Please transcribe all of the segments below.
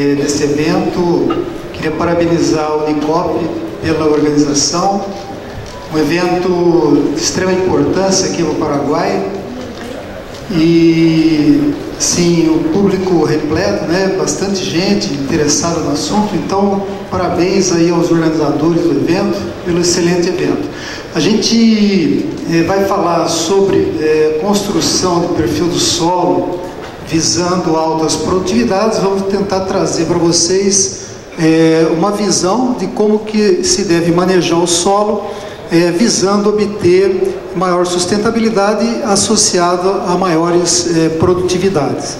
Nesse evento, queria parabenizar o Unicop pela organização, um evento de extrema importância aqui no Paraguai e sim o público repleto, né? Bastante gente interessada no assunto. Então, parabéns aí aos organizadores do evento pelo excelente evento. A gente eh, vai falar sobre eh, construção de perfil do solo visando altas produtividades. Vamos tentar trazer para vocês eh, uma visão de como que se deve manejar o solo é, visando obter maior sustentabilidade associado a maiores é, produtividades.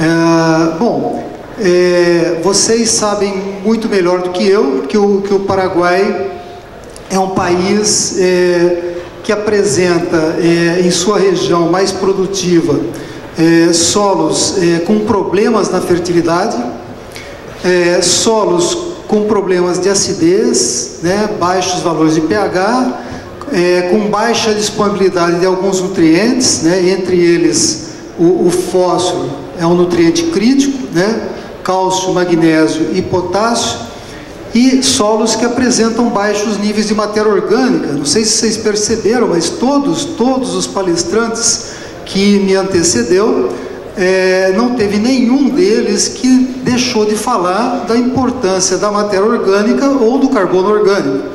É, bom, é, vocês sabem muito melhor do que eu que o, que o Paraguai é um país é, que apresenta é, em sua região mais produtiva solos com problemas na fertilidade, solos com problemas de acidez, né, baixos valores de pH, é, com baixa disponibilidade de alguns nutrientes, né, entre eles o, o, fósforo é um nutriente crítico, né, cálcio, magnésio e potássio, e solos que apresentam baixos níveis de matéria orgânica. Não sei se vocês perceberam, mas todos, todos os palestrantes que me antecedeu é, não teve nenhum deles que deixou de falar da importância da matéria orgânica ou do carbono orgânico,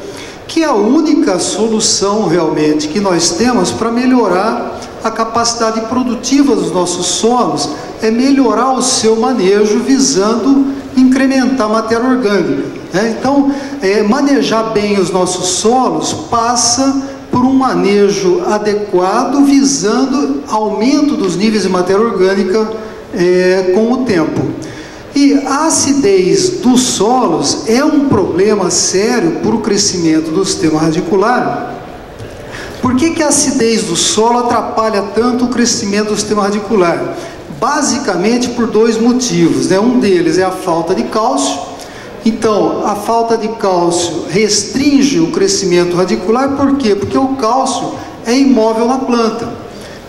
que é a única solução realmente que nós temos para melhorar a capacidade produtiva dos nossos solos, é melhorar o seu manejo visando incrementar a matéria orgânica. Né? Então, é, manejar bem os nossos solos passa por um manejo adequado, visando aumento dos níveis de matéria orgânica é, com o tempo. E a acidez dos solos é um problema sério para o crescimento do sistema radicular. Por que, que a acidez do solo atrapalha tanto o crescimento do sistema radicular? Basicamente por dois motivos. Né? Um deles é a falta de cálcio então, a falta de cálcio restringe o crescimento radicular, por quê? Porque o cálcio é imóvel na planta.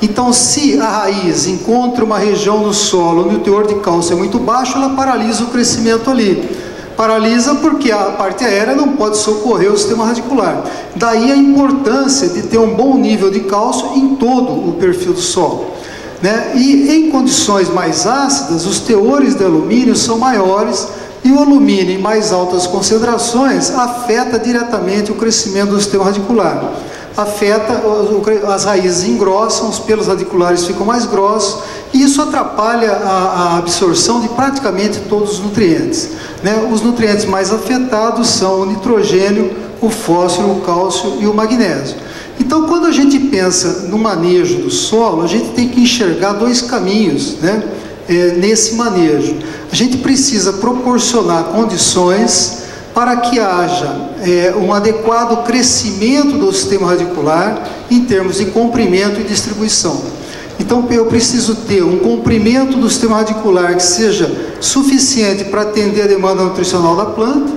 Então, se a raiz encontra uma região no solo onde o teor de cálcio é muito baixo, ela paralisa o crescimento ali. Paralisa porque a parte aérea não pode socorrer o sistema radicular. Daí a importância de ter um bom nível de cálcio em todo o perfil do solo. Né? E em condições mais ácidas, os teores de alumínio são maiores e o alumínio em mais altas concentrações afeta diretamente o crescimento do sistema radicular. Afeta, as raízes engrossam, os pelos radiculares ficam mais grossos, e isso atrapalha a, a absorção de praticamente todos os nutrientes. Né? Os nutrientes mais afetados são o nitrogênio, o fósforo, o cálcio e o magnésio. Então, quando a gente pensa no manejo do solo, a gente tem que enxergar dois caminhos, né? É, nesse manejo. A gente precisa proporcionar condições para que haja é, um adequado crescimento do sistema radicular em termos de comprimento e distribuição. Então eu preciso ter um comprimento do sistema radicular que seja suficiente para atender a demanda nutricional da planta.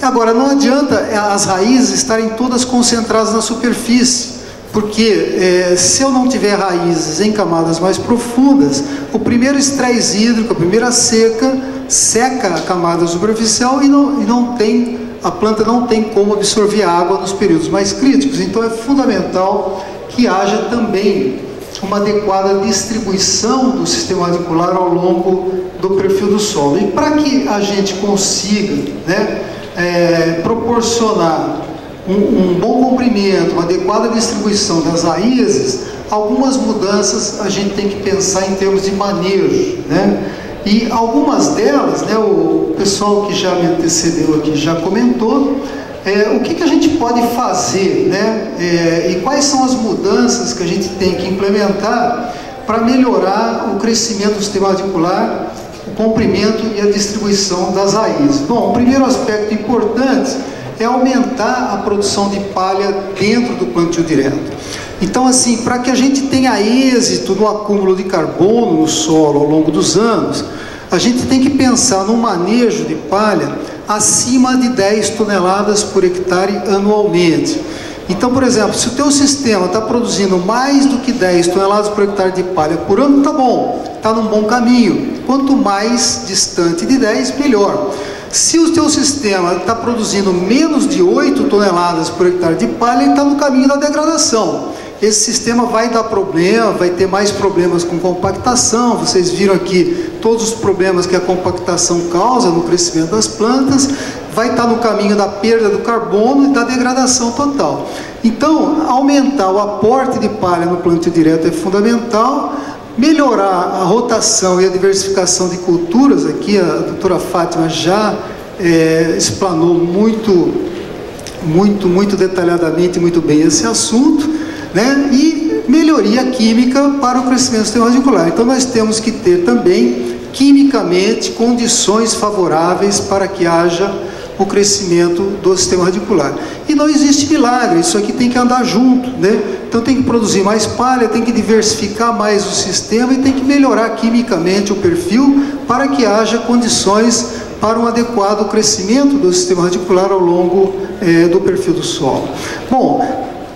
Agora não adianta as raízes estarem todas concentradas na superfície porque é, se eu não tiver raízes em camadas mais profundas, o primeiro estresse hídrico, a primeira seca, seca a camada superficial e não, e não tem, a planta não tem como absorver água nos períodos mais críticos. Então é fundamental que haja também uma adequada distribuição do sistema radicular ao longo do perfil do solo. E para que a gente consiga né, é, proporcionar um, um bom comprimento, uma adequada distribuição das raízes, algumas mudanças a gente tem que pensar em termos de manejo, né? E algumas delas, né, o pessoal que já me antecedeu aqui já comentou, é, o que, que a gente pode fazer, né? É, e quais são as mudanças que a gente tem que implementar para melhorar o crescimento do sistema radicular, o comprimento e a distribuição das raízes. Bom, o primeiro aspecto importante é aumentar a produção de palha dentro do plantio direto. Então, assim, para que a gente tenha êxito no acúmulo de carbono no solo ao longo dos anos, a gente tem que pensar no manejo de palha acima de 10 toneladas por hectare anualmente. Então, por exemplo, se o teu sistema está produzindo mais do que 10 toneladas por hectare de palha por ano, tá bom. está num bom caminho. Quanto mais distante de 10, melhor. Se o teu sistema está produzindo menos de 8 toneladas por hectare de palha, ele está no caminho da degradação. Esse sistema vai dar problema, vai ter mais problemas com compactação. Vocês viram aqui todos os problemas que a compactação causa no crescimento das plantas. Vai estar no caminho da perda do carbono e da degradação total. Então, aumentar o aporte de palha no plantio direto é fundamental melhorar a rotação e a diversificação de culturas, aqui a doutora Fátima já é, explanou muito, muito, muito detalhadamente, muito bem esse assunto, né? e melhoria química para o crescimento do sistema radicular. Então nós temos que ter também, quimicamente, condições favoráveis para que haja o crescimento do sistema radicular. E não existe milagre, isso aqui tem que andar junto, né? Então tem que produzir mais palha, tem que diversificar mais o sistema e tem que melhorar quimicamente o perfil para que haja condições para um adequado crescimento do sistema radicular ao longo é, do perfil do solo. Bom,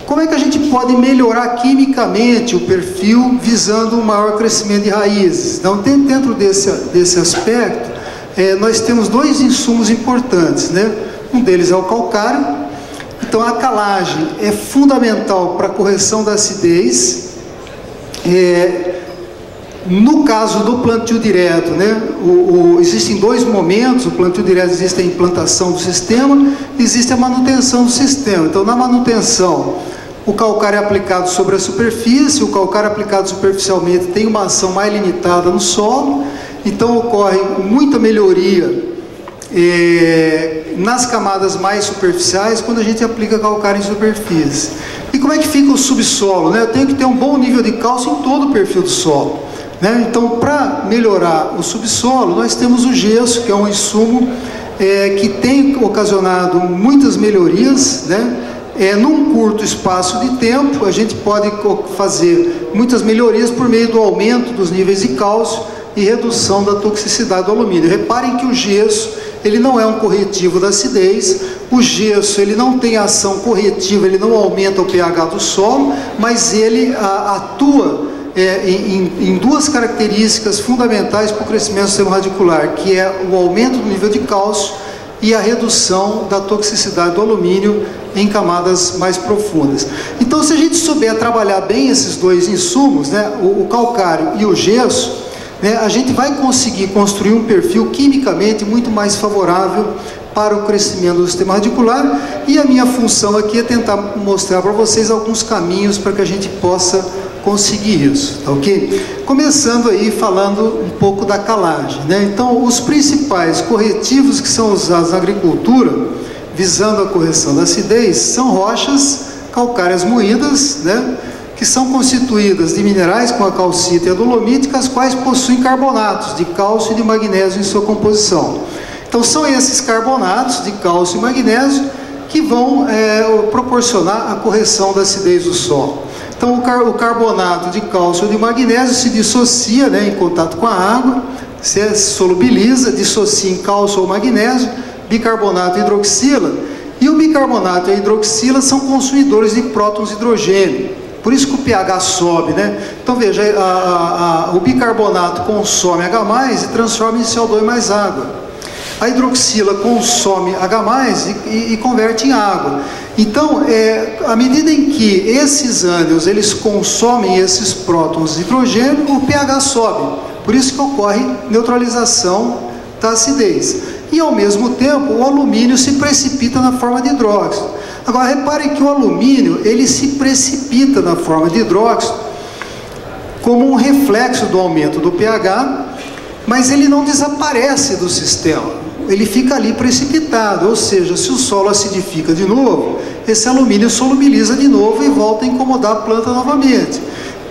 como é que a gente pode melhorar quimicamente o perfil visando um maior crescimento de raízes? Então, dentro desse, desse aspecto, é, nós temos dois insumos importantes, né? Um deles é o calcário. Então a calagem é fundamental para a correção da acidez. É, no caso do plantio direto, né, o, o, existem dois momentos, o plantio direto existe a implantação do sistema, existe a manutenção do sistema. Então na manutenção, o calcário é aplicado sobre a superfície, o calcário aplicado superficialmente tem uma ação mais limitada no solo, então ocorre muita melhoria é, nas camadas mais superficiais quando a gente aplica calcário em superfície. E como é que fica o subsolo? Né? Eu tenho que ter um bom nível de cálcio em todo o perfil do solo. Né? Então, para melhorar o subsolo, nós temos o gesso, que é um insumo é, que tem ocasionado muitas melhorias, né? É, num curto espaço de tempo, a gente pode fazer muitas melhorias por meio do aumento dos níveis de cálcio e redução da toxicidade do alumínio. Reparem que o gesso ele não é um corretivo da acidez, o gesso ele não tem ação corretiva, ele não aumenta o pH do solo, mas ele a, atua é, em, em, duas características fundamentais para o crescimento do sistema radicular, que é o aumento do nível de cálcio e a redução da toxicidade do alumínio em camadas mais profundas. Então, se a gente souber trabalhar bem esses dois insumos, né, o, o calcário e o gesso, né, a gente vai conseguir construir um perfil quimicamente muito mais favorável para o crescimento do sistema radicular e a minha função aqui é tentar mostrar para vocês alguns caminhos para que a gente possa conseguir isso, tá ok? Começando aí falando um pouco da calagem, né? Então, os principais corretivos que são usados na agricultura, visando a correção da acidez, são rochas calcárias moídas, né? Que são constituídas de minerais com a calcita e a dolomítica, as quais possuem carbonatos de cálcio e de magnésio em sua composição. Então são esses carbonatos de cálcio e magnésio que vão é, proporcionar a correção da acidez do solo. Então o, car o carbonato de cálcio e de magnésio se dissocia né, em contato com a água, se solubiliza, dissocia em cálcio ou magnésio, bicarbonato e hidroxila, e o bicarbonato e a hidroxila são consumidores de prótons de hidrogênio. Por isso que o pH sobe, né? Então veja, a, a, o bicarbonato consome H+, e transforma em CO2 mais água. A hidroxila consome H+, e, e, e converte em água. Então, é, à medida em que esses ânions, eles consomem esses prótons de hidrogênio, o pH sobe. Por isso que ocorre neutralização da acidez. E ao mesmo tempo, o alumínio se precipita na forma de hidróxido. Agora reparem que o alumínio ele se precipita na forma de hidróxido como um reflexo do aumento do pH, mas ele não desaparece do sistema. Ele fica ali precipitado, ou seja, se o solo acidifica de novo, esse alumínio solubiliza de novo e volta a incomodar a planta novamente.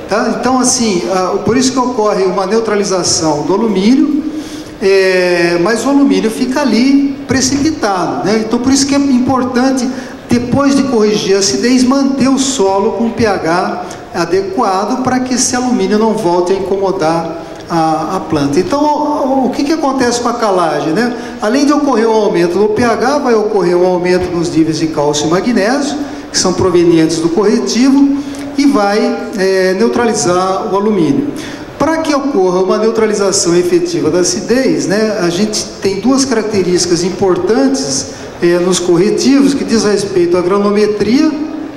Tá? Então, assim, por isso que ocorre uma neutralização do alumínio, é, mas o alumínio fica ali precipitado. Né? Então, por isso que é importante depois de corrigir a acidez, manter o solo com pH adequado para que esse alumínio não volte a incomodar a, a planta. Então, o, o que, que acontece com a calagem? Né? Além de ocorrer um aumento do pH, vai ocorrer um aumento nos níveis de cálcio e magnésio, que são provenientes do corretivo, e vai é, neutralizar o alumínio. Para que ocorra uma neutralização efetiva da acidez, né, a gente tem duas características importantes é, nos corretivos que diz respeito à granometria,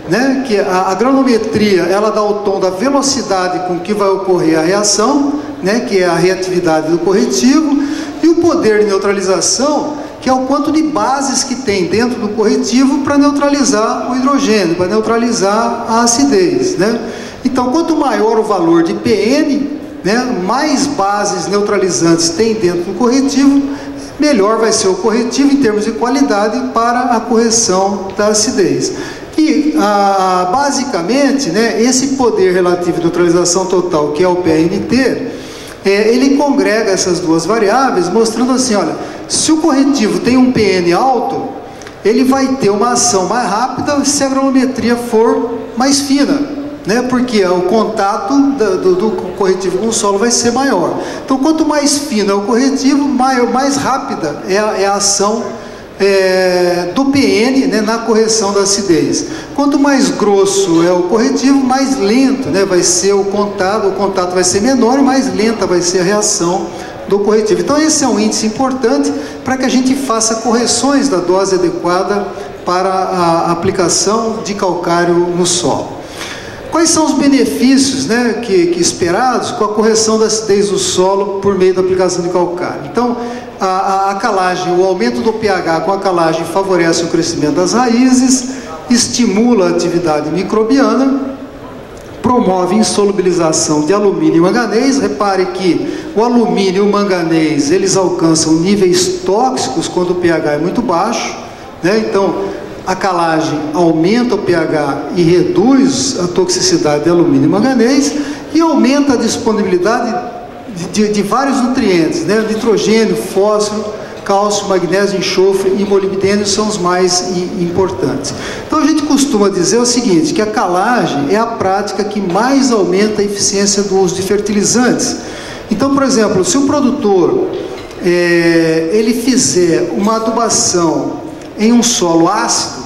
né, que a, a granometria ela dá o tom da velocidade com que vai ocorrer a reação, né, que é a reatividade do corretivo, e o poder de neutralização, que é o quanto de bases que tem dentro do corretivo para neutralizar o hidrogênio, para neutralizar a acidez. Né? Então, quanto maior o valor de PN, né, mais bases neutralizantes tem dentro do corretivo, melhor vai ser o corretivo em termos de qualidade para a correção da acidez. E, ah, basicamente, né, esse poder relativo de neutralização total, que é o PNT, é, ele congrega essas duas variáveis, mostrando assim, olha, se o corretivo tem um PN alto, ele vai ter uma ação mais rápida se a granulometria for mais fina né? porque o contato do, do, corretivo com o solo vai ser maior. Então, quanto mais fino é o corretivo, mais, rápida é a, é a ação é, do PN né, na correção da acidez. Quanto mais grosso é o corretivo, mais lento né, vai ser o contato, o contato vai ser menor e mais lenta vai ser a reação do corretivo. Então, esse é um índice importante para que a gente faça correções da dose adequada para a aplicação de calcário no solo. Quais são os benefícios né, que, que, esperados com a correção da acidez do solo por meio da aplicação de calcário? Então, a, a, a calagem, o aumento do pH com a calagem favorece o crescimento das raízes, estimula a atividade microbiana, promove insolubilização de alumínio e manganês. Repare que o alumínio e o manganês eles alcançam níveis tóxicos quando o pH é muito baixo. Né? Então, a calagem aumenta o pH e reduz a toxicidade de alumínio e manganês e aumenta a disponibilidade de, de, de vários nutrientes, né? nitrogênio, fósforo, cálcio, magnésio, enxofre e molibdênio são os mais importantes. Então a gente costuma dizer o seguinte, que a calagem é a prática que mais aumenta a eficiência do uso de fertilizantes. Então, por exemplo, se o produtor é, ele fizer uma adubação em um solo ácido,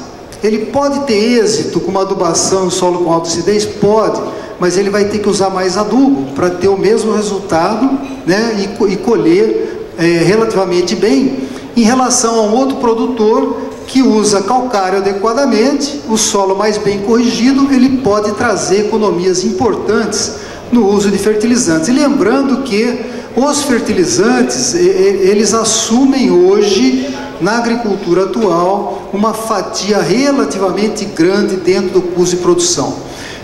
ele pode ter êxito com uma adubação em solo com alta acidez? Pode, mas ele vai ter que usar mais adubo para ter o mesmo resultado né, e, e colher é, relativamente bem em relação a um outro produtor que usa calcário adequadamente, o solo mais bem corrigido, ele pode trazer economias importantes no uso de fertilizantes. E lembrando que os fertilizantes, eles assumem hoje na agricultura atual, uma fatia relativamente grande dentro do custo de produção.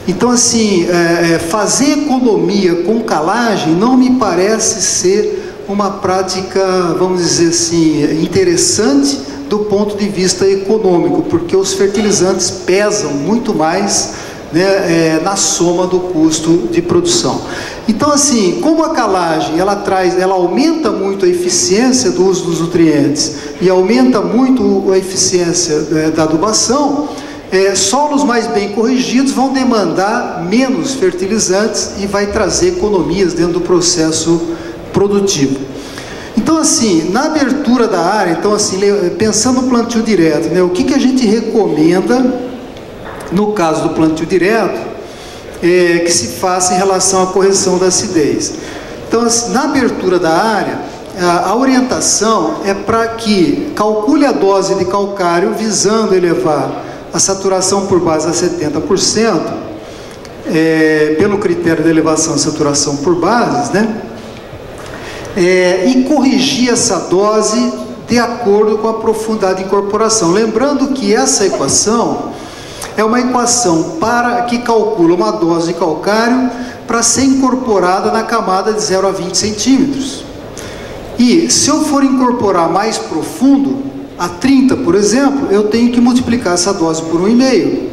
Então, assim, é, é, fazer economia com calagem não me parece ser uma prática, vamos dizer assim, interessante do ponto de vista econômico, porque os fertilizantes pesam muito mais né, é, na soma do custo de produção. Então, assim, como a calagem ela traz, ela aumenta muito a eficiência do uso dos nutrientes e aumenta muito a eficiência é, da adubação, é, solos mais bem corrigidos vão demandar menos fertilizantes e vai trazer economias dentro do processo produtivo. Então, assim, na abertura da área, então, assim, pensando no plantio direto, né, o que, que a gente recomenda no caso do plantio direto, é, que se faça em relação à correção da acidez. Então, assim, na abertura da área, a, orientação é para que calcule a dose de calcário visando elevar a saturação por base a 70%, é, pelo critério de elevação de saturação por bases, né? É, e corrigir essa dose de acordo com a profundidade de incorporação. Lembrando que essa equação é uma equação para que calcula uma dose de calcário para ser incorporada na camada de 0 a 20 centímetros. E se eu for incorporar mais profundo, a 30, por exemplo, eu tenho que multiplicar essa dose por 1,5.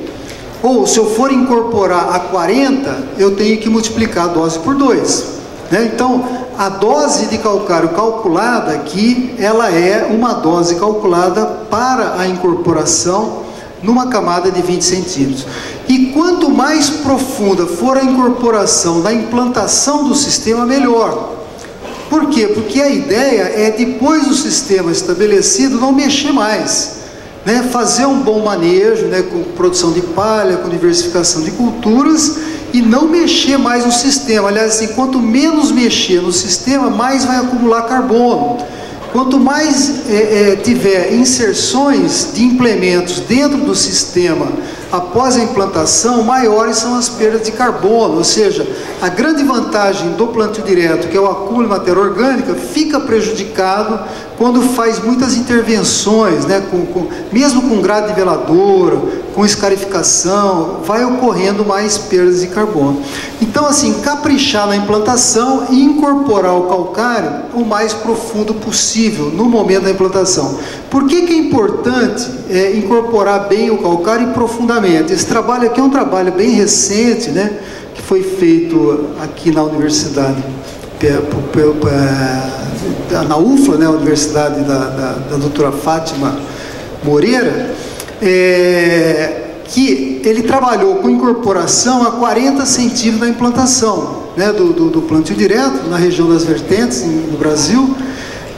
Ou se eu for incorporar a 40, eu tenho que multiplicar a dose por 2. Né? Então, a dose de calcário calculada aqui, ela é uma dose calculada para a incorporação numa camada de 20 centímetros. E quanto mais profunda for a incorporação da implantação do sistema, melhor. Por quê? Porque a ideia é, depois do sistema estabelecido, não mexer mais. Né? Fazer um bom manejo, né? com produção de palha, com diversificação de culturas, e não mexer mais no sistema. Aliás, assim, quanto menos mexer no sistema, mais vai acumular carbono. Quanto mais é, é, tiver inserções de implementos dentro do sistema após a implantação, maiores são as perdas de carbono. Ou seja, a grande vantagem do plantio direto, que é o acúmulo de matéria orgânica, fica prejudicado quando faz muitas intervenções, né, com, com, mesmo com grade niveladora, com escarificação, vai ocorrendo mais perdas de carbono. Então, assim, caprichar na implantação e incorporar o calcário o mais profundo possível no momento da implantação. Por que, que é importante é, incorporar bem o calcário e profundamente? Esse trabalho aqui é um trabalho bem recente, né, que foi feito aqui na universidade na UFLA, né, a Universidade da, da, da doutora Fátima Moreira, é, que ele trabalhou com incorporação a 40 centímetros da implantação né, do, do, do, plantio direto na região das vertentes, no Brasil,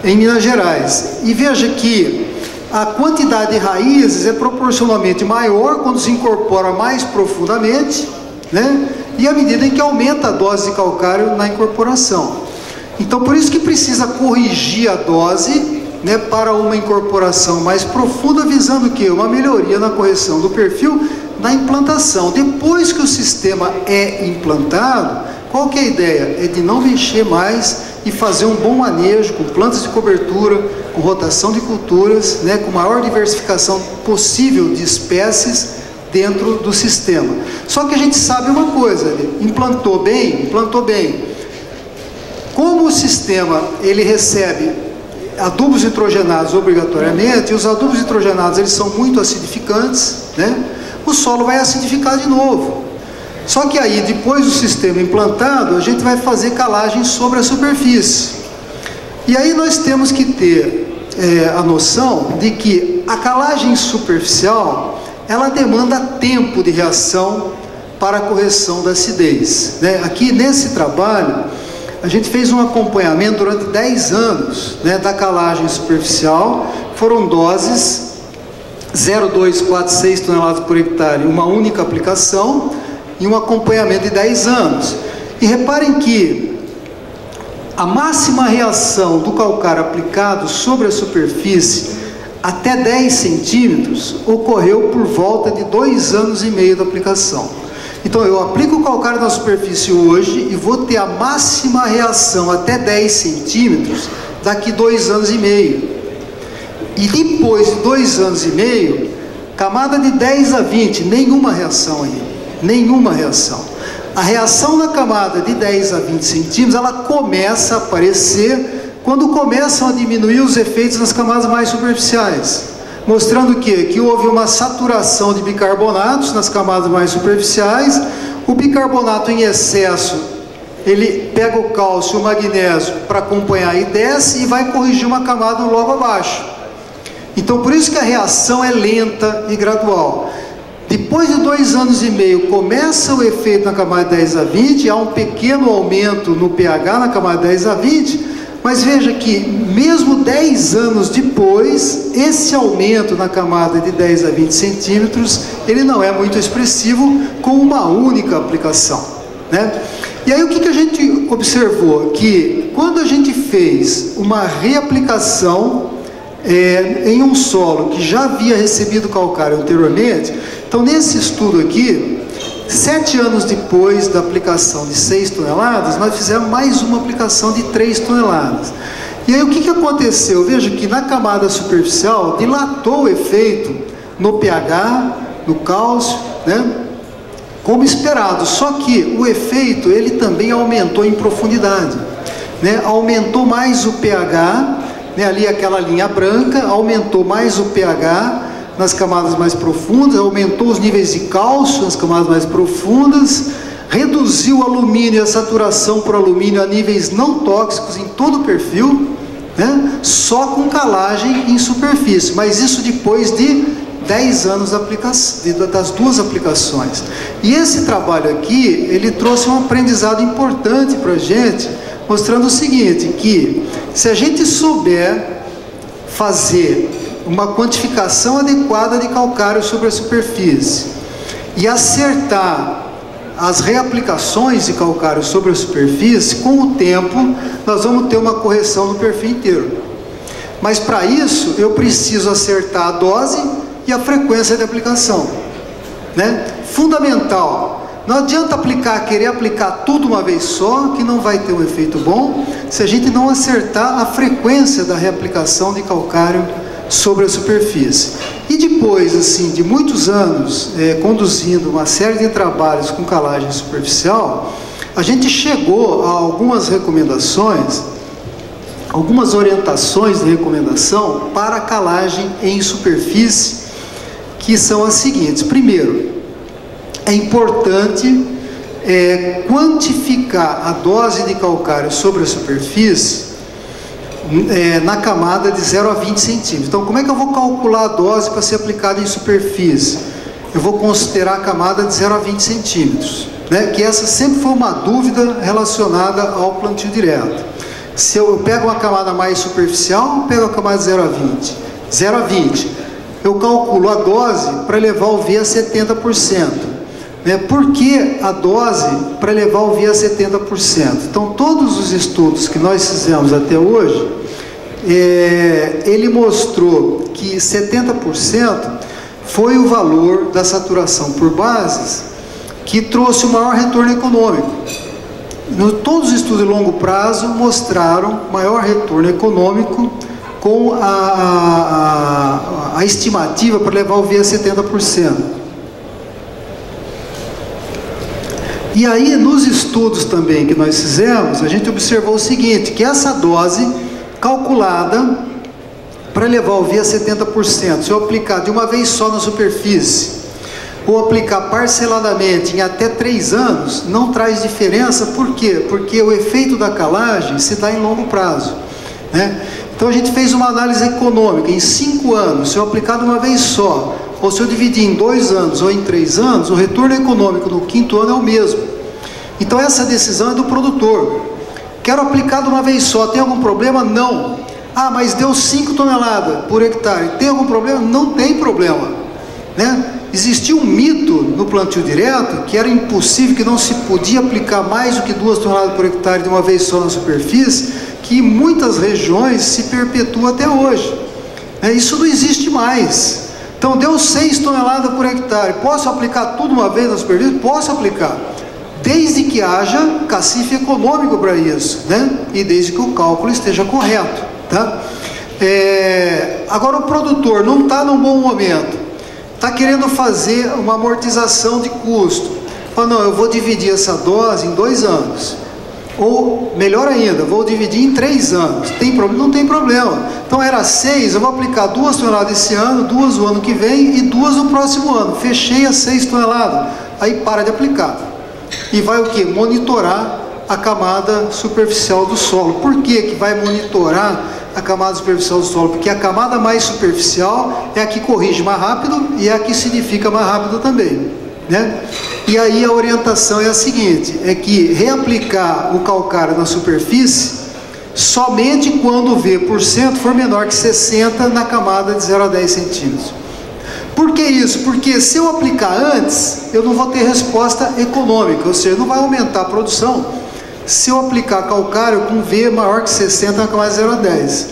em Minas Gerais. E veja que a quantidade de raízes é proporcionalmente maior quando se incorpora mais profundamente, né, e à medida em que aumenta a dose de calcário na incorporação. Então, por isso que precisa corrigir a dose né, para uma incorporação mais profunda, visando que uma melhoria na correção do perfil na implantação. Depois que o sistema é implantado, qual que é a ideia? É de não mexer mais e fazer um bom manejo com plantas de cobertura, com rotação de culturas, né, com maior diversificação possível de espécies dentro do sistema. Só que a gente sabe uma coisa, implantou bem, implantou bem. Como o sistema ele recebe adubos nitrogenados obrigatoriamente, e os adubos nitrogenados eles são muito acidificantes, né? O solo vai acidificar de novo. Só que aí, depois do sistema implantado, a gente vai fazer calagem sobre a superfície. E aí nós temos que ter é, a noção de que a calagem superficial ela demanda tempo de reação para a correção da acidez. Né? Aqui nesse trabalho, a gente fez um acompanhamento durante 10 anos né, da calagem superficial, foram doses 0,246 toneladas por hectare, uma única aplicação e um acompanhamento de 10 anos. E reparem que a máxima reação do calcário aplicado sobre a superfície até 10 centímetros ocorreu por volta de dois anos e meio da aplicação. Então eu aplico o calcário na superfície hoje e vou ter a máxima reação até 10 centímetros daqui dois anos e meio. E depois de dois anos e meio, camada de 10 a 20, nenhuma reação aí, nenhuma reação. A reação na camada de 10 a 20 centímetros, ela começa a aparecer quando começam a diminuir os efeitos nas camadas mais superficiais, mostrando que, que houve uma saturação de bicarbonatos nas camadas mais superficiais, o bicarbonato em excesso, ele pega o cálcio e o magnésio para acompanhar e desce e vai corrigir uma camada logo abaixo. Então, por isso que a reação é lenta e gradual. Depois de dois anos e meio, começa o efeito na camada 10 a 20, há um pequeno aumento no pH na camada 10 a 20, mas veja que, mesmo 10 anos depois, esse aumento na camada de 10 a 20 centímetros, ele não é muito expressivo com uma única aplicação. Né? E aí o que, que a gente observou? Que quando a gente fez uma reaplicação é, em um solo que já havia recebido calcário anteriormente, então nesse estudo aqui, Sete anos depois da aplicação de 6 toneladas, nós fizemos mais uma aplicação de 3 toneladas. E aí o que, que aconteceu? Veja que na camada superficial dilatou o efeito no pH, no cálcio, né? como esperado. Só que o efeito ele também aumentou em profundidade. Né? Aumentou mais o pH, né? ali aquela linha branca, aumentou mais o pH nas camadas mais profundas, aumentou os níveis de cálcio nas camadas mais profundas, reduziu o alumínio e a saturação por alumínio a níveis não tóxicos em todo o perfil, né? só com calagem em superfície, mas isso depois de 10 anos das duas aplicações. E esse trabalho aqui, ele trouxe um aprendizado importante para a gente, mostrando o seguinte, que se a gente souber fazer uma quantificação adequada de calcário sobre a superfície e acertar as reaplicações de calcário sobre a superfície, com o tempo, nós vamos ter uma correção no perfil inteiro. Mas para isso, eu preciso acertar a dose e a frequência de aplicação. Né? Fundamental. Não adianta aplicar, querer aplicar tudo uma vez só, que não vai ter um efeito bom, se a gente não acertar a frequência da reaplicação de calcário sobre a superfície. E depois, assim, de muitos anos é, conduzindo uma série de trabalhos com calagem superficial, a gente chegou a algumas recomendações, algumas orientações de recomendação para calagem em superfície, que são as seguintes. Primeiro, é importante é, quantificar a dose de calcário sobre a superfície é, na camada de 0 a 20 centímetros. Então, como é que eu vou calcular a dose para ser aplicada em superfície? Eu vou considerar a camada de 0 a 20 centímetros, né? que essa sempre foi uma dúvida relacionada ao plantio direto. Se eu, eu pego uma camada mais superficial, ou pego a camada de 0 a 20? 0 a 20. Eu calculo a dose para levar o V a 70%. Né? Por que a dose para levar o V a 70%? Então, todos os estudos que nós fizemos até hoje, é, ele mostrou que 70% foi o valor da saturação por bases que trouxe o maior retorno econômico. No, todos os estudos de longo prazo mostraram maior retorno econômico com a, a, a estimativa para levar o V a 70%. E aí, nos estudos também que nós fizemos, a gente observou o seguinte, que essa dose calculada para levar o V a 70%, se eu aplicar de uma vez só na superfície, ou aplicar parceladamente em até três anos, não traz diferença, por quê? Porque o efeito da calagem se dá em longo prazo. Né? Então a gente fez uma análise econômica, em cinco anos, se eu aplicar de uma vez só, ou se eu dividir em dois anos ou em três anos, o retorno econômico no quinto ano é o mesmo. Então essa decisão é do produtor. Quero aplicar de uma vez só, tem algum problema? Não. Ah, mas deu 5 toneladas por hectare, tem algum problema? Não tem problema. Né? Existia um mito no plantio direto que era impossível, que não se podia aplicar mais do que 2 toneladas por hectare de uma vez só na superfície, que em muitas regiões se perpetua até hoje. É, isso não existe mais. Então deu 6 toneladas por hectare. Posso aplicar tudo uma vez na superfície? Posso aplicar. Desde que haja cacife econômico para isso, né? E desde que o cálculo esteja correto, tá? É, agora o produtor não está num bom momento, está querendo fazer uma amortização de custo. Fala, não, eu vou dividir essa dose em dois anos. Ou, melhor ainda, vou dividir em três anos. Tem problema? Não tem problema. Então era seis, eu vou aplicar duas toneladas esse ano, duas o ano que vem e duas no próximo ano. Fechei as seis toneladas. Aí para de aplicar. E vai o que? Monitorar a camada superficial do solo. Por que, que vai monitorar a camada superficial do solo? Porque a camada mais superficial é a que corrige mais rápido e é a que significa mais rápido também. Né? E aí a orientação é a seguinte: é que reaplicar o calcário na superfície somente quando o V por cento for menor que 60 na camada de 0 a 10 centímetros. Por que isso? Porque se eu aplicar antes, eu não vou ter resposta econômica, ou seja, não vai aumentar a produção. Se eu aplicar calcário com V maior que 60 na camada de 0 a 10.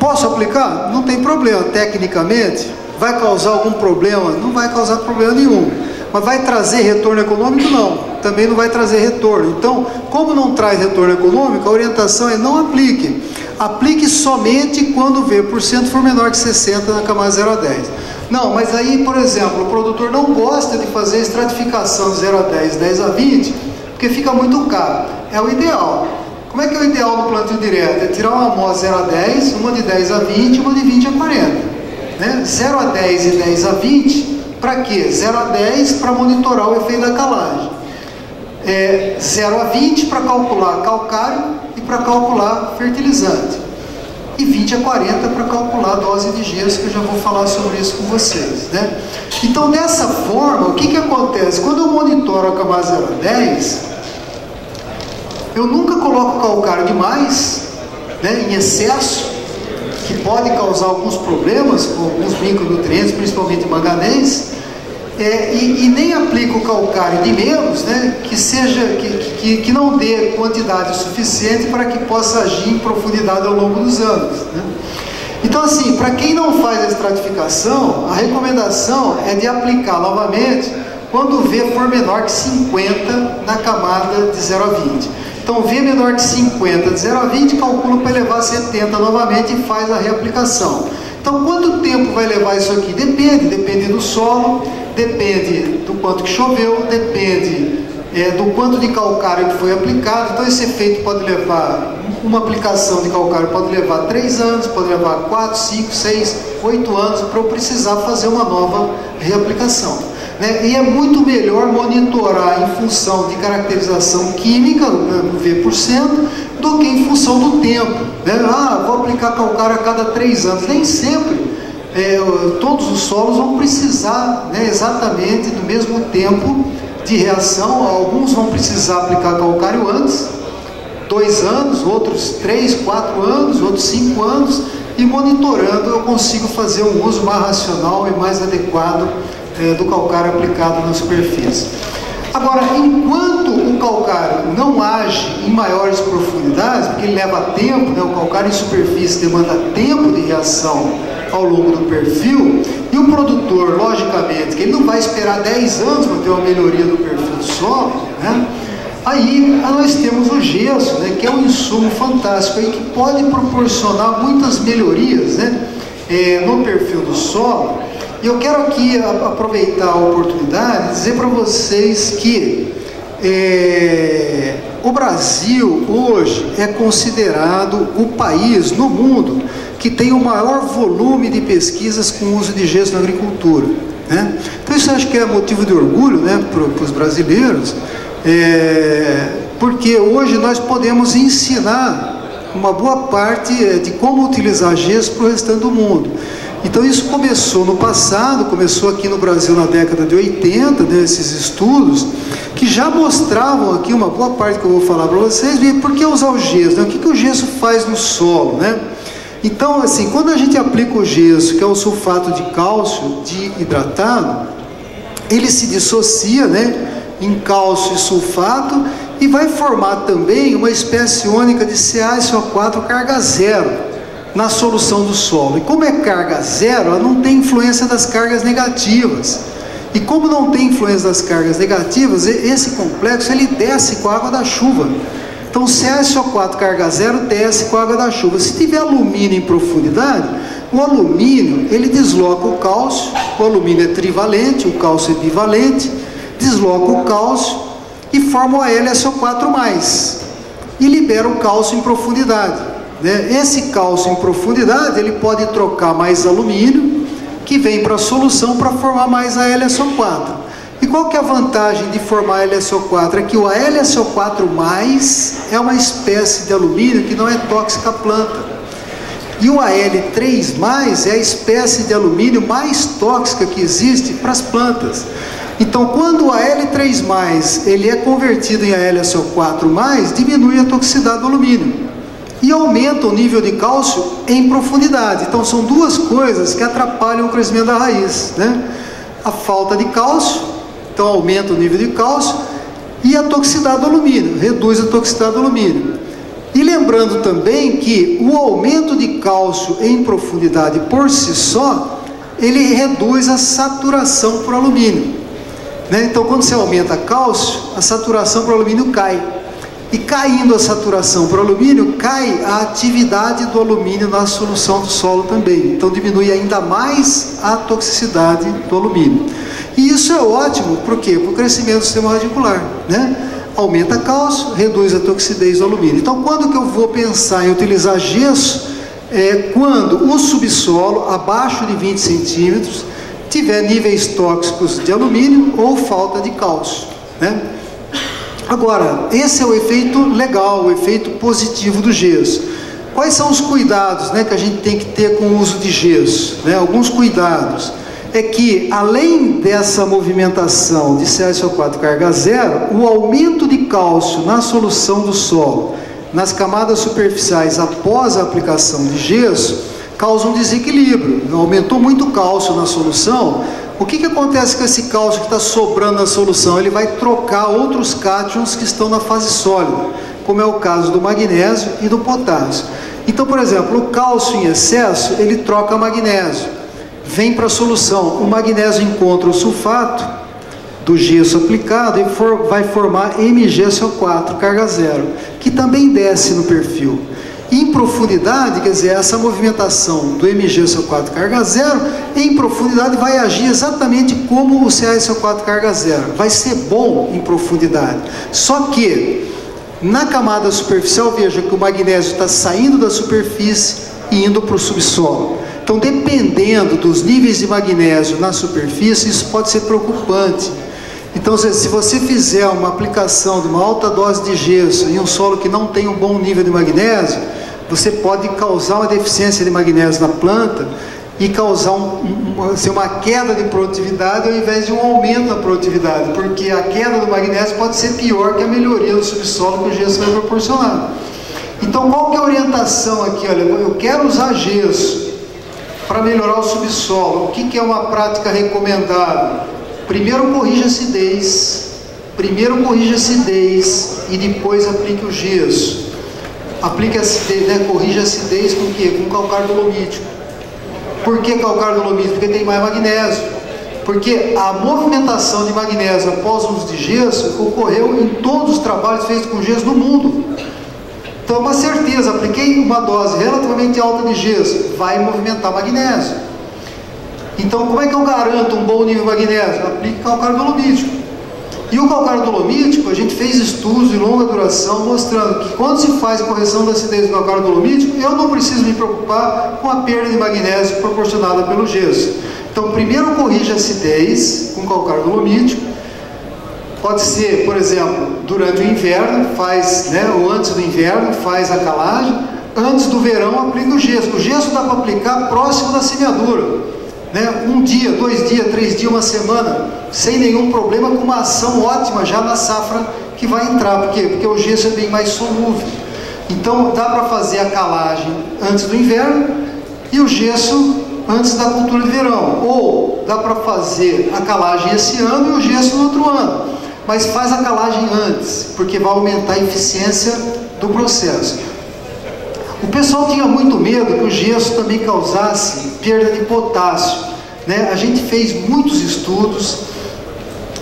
Posso aplicar? Não tem problema. Tecnicamente, vai causar algum problema? Não vai causar problema nenhum. Mas vai trazer retorno econômico? Não, também não vai trazer retorno. Então, como não traz retorno econômico, a orientação é não aplique. Aplique somente quando o V por cento for menor que 60 na camada 0 a 10. Não, mas aí, por exemplo, o produtor não gosta de fazer estratificação de 0 a 10, 10 a 20, porque fica muito caro. É o ideal. Como é que é o ideal no plantio direto? É tirar uma amostra 0 a 10, uma de 10 a 20 uma de 20 a 40. Né? 0 a 10 e 10 a 20 para quê? 0 a 10 para monitorar o efeito da calagem. É, 0 a 20 para calcular calcário e para calcular fertilizante. E 20 a 40 para calcular a dose de gesso, que eu já vou falar sobre isso com vocês. Né? Então, dessa forma, o que, que acontece? Quando eu monitoro a camada 0 a 10, eu nunca coloco calcário demais, né, em excesso, que pode causar alguns problemas com alguns micronutrientes, principalmente manganês, é, e, e, nem aplica o calcário de menos, né, que, seja, que, que, que não dê quantidade suficiente para que possa agir em profundidade ao longo dos anos. Né? Então, assim, para quem não faz a estratificação, a recomendação é de aplicar novamente quando V for menor que 50 na camada de 0 a 20. Então, V menor que 50 de 0 a 20, calcula para elevar a 70 novamente e faz a reaplicação. Então, quanto tempo vai levar isso aqui? Depende, depende do solo, depende do quanto que choveu, depende é, do quanto de calcário que foi aplicado. Então, esse efeito pode levar, uma aplicação de calcário pode levar 3 anos, pode levar 4, 5, 6, 8 anos para eu precisar fazer uma nova reaplicação. Né? E é muito melhor monitorar em função de caracterização química, no V%, do que em função do tempo. Né? Ah, vou aplicar calcário a cada 3 anos. Nem sempre é, todos os solos vão precisar né, exatamente do mesmo tempo de reação. Alguns vão precisar aplicar calcário antes, dois anos, outros três, quatro anos, outros cinco anos, e monitorando eu consigo fazer um uso mais racional e mais adequado é, do calcário aplicado na superfície. Agora, enquanto o calcário não age em maiores profundidades, porque ele leva tempo, né, o calcário em superfície demanda tempo de reação ao longo do perfil, e o produtor, logicamente, que ele não vai esperar 10 anos para ter uma melhoria do perfil do solo, né? Aí nós temos o gesso, né, que é um insumo fantástico aí, que pode proporcionar muitas melhorias né, é, no perfil do solo. E eu quero aqui aproveitar a oportunidade e dizer para vocês que é, o Brasil hoje é considerado o país no mundo que tem o maior volume de pesquisas com uso de gesso na agricultura. Né? Então isso acho que é motivo de orgulho né, para os brasileiros, é, porque hoje nós podemos ensinar uma boa parte é, de como utilizar gesso para o restante do mundo. Então isso começou no passado, começou aqui no Brasil na década de 80, né, esses estudos, que já mostravam aqui uma boa parte que eu vou falar para vocês, por que usar o gesso? Né? O que, que o gesso faz no solo? Né? Então, assim, quando a gente aplica o gesso, que é o sulfato de cálcio de hidratado, ele se dissocia, né, em cálcio e sulfato e vai formar também uma espécie única de CaSO4 carga zero na solução do solo. E como é carga zero, ela não tem influência das cargas negativas. E como não tem influência das cargas negativas, esse complexo ele desce com a água da chuva. Então, CaSO4 carga zero desce com a água da chuva. Se tiver alumínio em profundidade, o alumínio ele desloca o cálcio, o alumínio é trivalente, o cálcio é bivalente, desloca o cálcio e forma o AlSO4+, e libera o cálcio em profundidade. Né? Esse cálcio em profundidade ele pode trocar mais alumínio, que vem para a solução para formar mais AlSO4. E qual que é a vantagem de formar LSO4? É que o LSO4+, é uma espécie de alumínio que não é tóxica à planta. E o AL3+, é a espécie de alumínio mais tóxica que existe para as plantas. Então, quando o AL3+, ele é convertido em AlSO4+, diminui a toxicidade do alumínio. E aumenta o nível de cálcio em profundidade. Então, são duas coisas que atrapalham o crescimento da raiz. Né? A falta de cálcio então aumenta o nível de cálcio e a toxicidade do alumínio, reduz a toxicidade do alumínio. E lembrando também que o aumento de cálcio em profundidade por si só, ele reduz a saturação por alumínio. Né? Então quando você aumenta cálcio, a saturação por alumínio cai. E caindo a saturação por alumínio, cai a atividade do alumínio na solução do solo também. Então diminui ainda mais a toxicidade do alumínio. E isso é ótimo, por quê? Para o crescimento do sistema radicular, né? Aumenta cálcio, reduz a toxidez do alumínio. Então, quando que eu vou pensar em utilizar gesso? É quando o subsolo, abaixo de 20 centímetros, tiver níveis tóxicos de alumínio ou falta de cálcio, né? Agora, esse é o efeito legal, o efeito positivo do gesso. Quais são os cuidados né, que a gente tem que ter com o uso de gesso? Né? Alguns cuidados é que, além dessa movimentação de CaSO4 carga zero, o aumento de cálcio na solução do solo, nas camadas superficiais após a aplicação de gesso, causa um desequilíbrio. Aumentou muito o cálcio na solução, o que, que acontece com esse cálcio que está sobrando na solução? Ele vai trocar outros cátions que estão na fase sólida, como é o caso do magnésio e do potássio. Então, por exemplo, o cálcio em excesso, ele troca magnésio, vem para a solução. O magnésio encontra o sulfato do gesso aplicado e for, vai formar MgSO4, carga zero, que também desce no perfil. Em profundidade, quer dizer, essa movimentação do MgSO4 carga zero, em profundidade vai agir exatamente como o CaSO4 carga zero. Vai ser bom em profundidade. Só que na camada superficial, veja que o magnésio está saindo da superfície e indo para o subsolo. Então, dependendo dos níveis de magnésio na superfície, isso pode ser preocupante. Então, se você fizer uma aplicação de uma alta dose de gesso em um solo que não tem um bom nível de magnésio, você pode causar uma deficiência de magnésio na planta e causar um, um, assim, uma queda de produtividade ao invés de um aumento da produtividade, porque a queda do magnésio pode ser pior que a melhoria do subsolo que o gesso vai proporcionar. Então, qual que é a orientação aqui? Olha, eu quero usar gesso para melhorar o subsolo. O que, que é uma prática recomendada? Primeiro corrija a acidez, primeiro corrija a acidez e depois aplique o gesso. Aplique a acidez, né? corrija a acidez com o quê? Com calcário dolomítico. Por que calcário dolomítico? Porque tem mais magnésio. Porque a movimentação de magnésio após o uso de gesso ocorreu em todos os trabalhos feitos com gesso no mundo. Então, uma certeza, apliquei uma dose relativamente alta de gesso, vai movimentar magnésio. Então, como é que eu garanto um bom nível de magnésio? Aplique calcário dolomítico. E o calcário dolomítico, a gente fez estudos de longa duração mostrando que quando se faz correção da acidez do calcário dolomítico, eu não preciso me preocupar com a perda de magnésio proporcionada pelo gesso. Então, primeiro corrige a acidez com calcário dolomítico. Pode ser, por exemplo, durante o inverno, faz, né, ou antes do inverno, faz a calagem. Antes do verão, aplica o gesso. O gesso dá para aplicar próximo da semeadura né, um dia, dois dias, três dias, uma semana, sem nenhum problema, com uma ação ótima já na safra que vai entrar. Por quê? Porque o gesso é bem mais solúvel. Então dá para fazer a calagem antes do inverno e o gesso antes da cultura de verão. Ou dá para fazer a calagem esse ano e o gesso no outro ano. Mas faz a calagem antes, porque vai aumentar a eficiência do processo. O pessoal tinha muito medo que o gesso também causasse perda de potássio. Né? A gente fez muitos estudos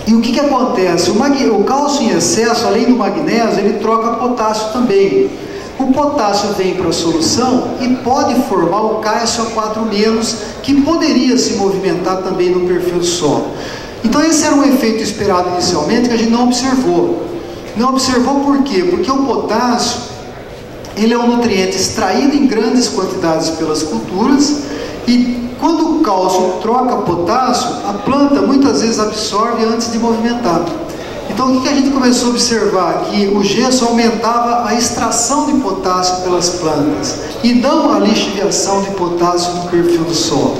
e o que, que acontece? O, mag... o cálcio em excesso, além do magnésio, ele troca potássio também. O potássio vem para a solução e pode formar o KSO4-, que poderia se movimentar também no perfil do solo. Então esse era um efeito esperado inicialmente que a gente não observou. Não observou por quê? Porque o potássio ele é um nutriente extraído em grandes quantidades pelas culturas e quando o cálcio troca potássio, a planta muitas vezes absorve antes de movimentar. Então o que a gente começou a observar? Que o gesso aumentava a extração de potássio pelas plantas e não a lixiviação de potássio no perfil do solo.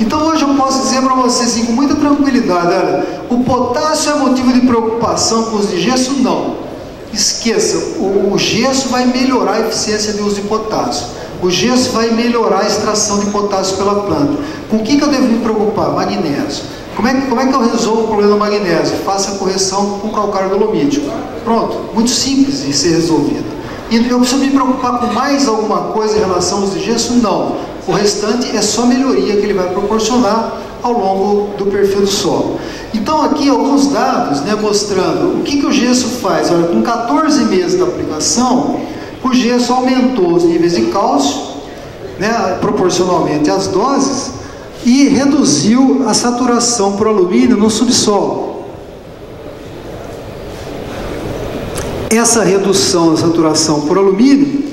Então hoje eu posso dizer para vocês assim, com muita tranquilidade, olha, o potássio é motivo de preocupação com os de gesso? Não. Esqueça, o, o gesso vai melhorar a eficiência de uso de potássio. O gesso vai melhorar a extração de potássio pela planta. Com o que, que eu devo me preocupar? Magnésio. Como é, como é que eu resolvo o problema do magnésio? Faça a correção com calcário dolomítico. Pronto, muito simples de ser resolvido. E eu preciso me preocupar com mais alguma coisa em relação ao uso de gesso? Não. O restante é só melhoria que ele vai proporcionar ao longo do perfil do solo. Então aqui alguns dados né, mostrando o que, que o gesso faz. Olha, com 14 meses da aplicação, o gesso aumentou os níveis de cálcio, né, proporcionalmente às doses, e reduziu a saturação por alumínio no subsolo. Essa redução da saturação por alumínio